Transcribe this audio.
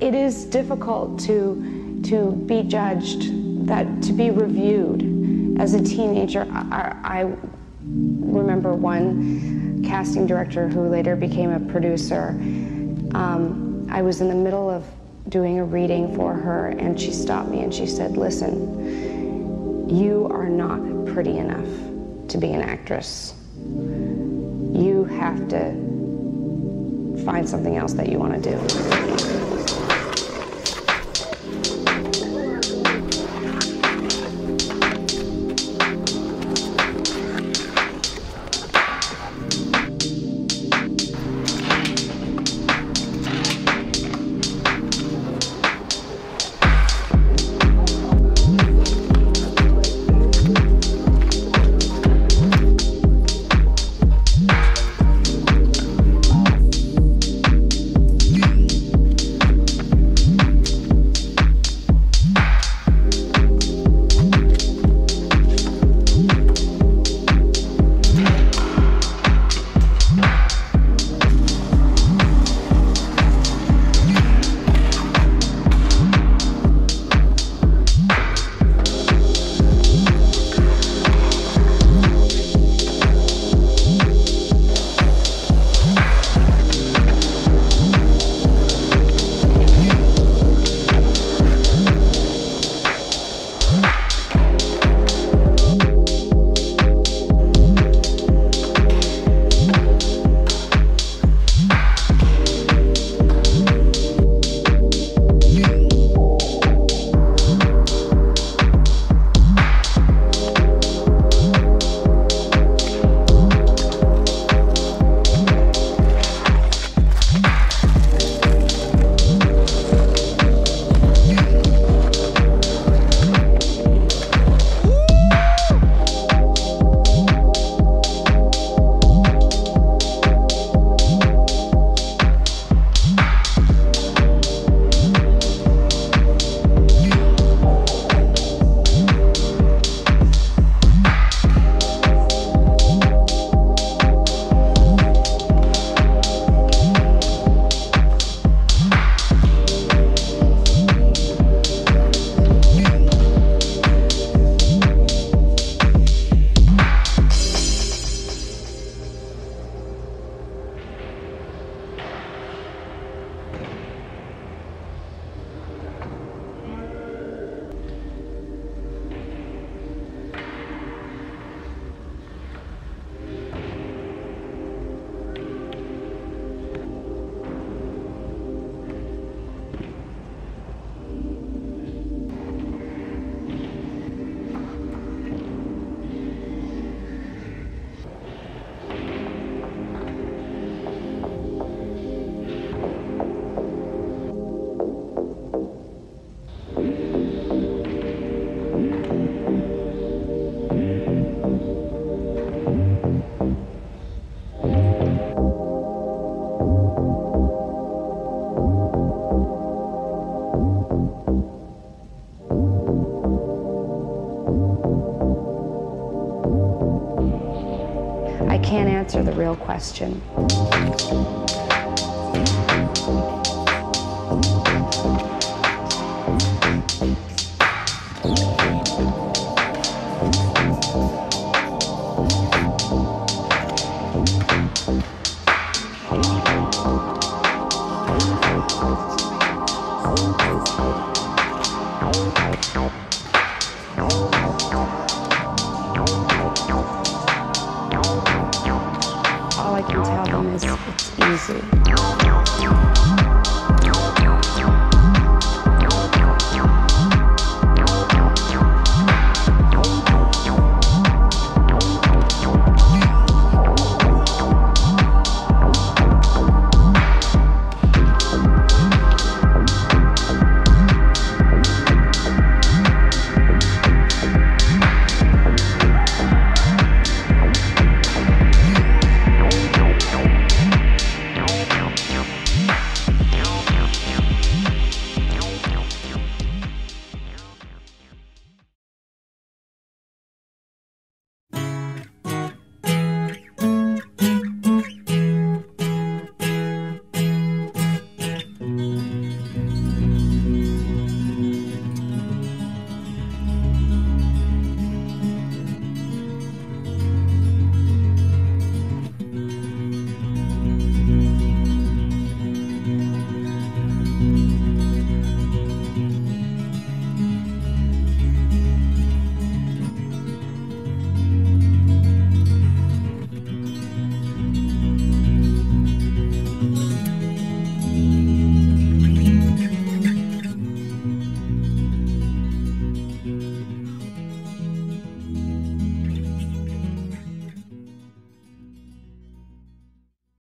it is difficult to to be judged, that to be reviewed. As a teenager, I, I remember one casting director who later became a producer. Um, I was in the middle of doing a reading for her, and she stopped me and she said, "Listen, you are not pretty enough to be an actress. You have to find something else that you want to do." Can't answer the real question. I can tell them is it's easy.